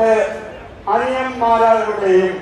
மாவட்ட அணியம் மாறாதவர்களையும்